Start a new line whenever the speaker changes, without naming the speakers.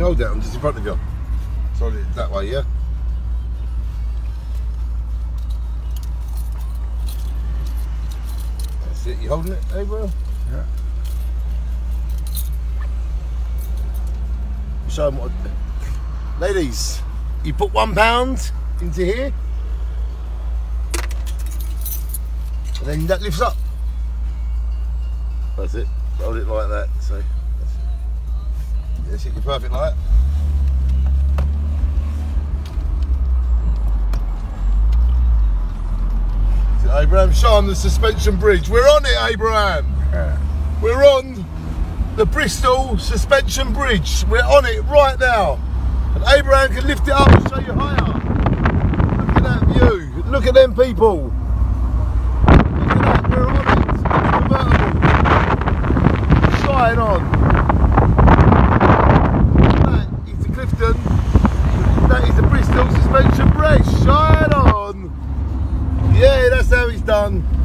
hold that. I'm just in front of you. So that way, yeah? That's it. You holding it, Abraham?
Yeah.
Show 'em what. Ladies, you put one pound into here, and then that lifts up. That's it. Hold it like that. So that's it. Yes, perfect like that. So, Abraham, show 'em the suspension bridge. We're on it, Abraham.
Yeah.
We're on the Bristol Suspension Bridge. We're on it right now. And Abraham can lift it up and show you higher. Look at that view. Look at them people. Look at that. We're on it. Convertible. Shine on. suspension brace, shine on. Yeah, that's how he's done.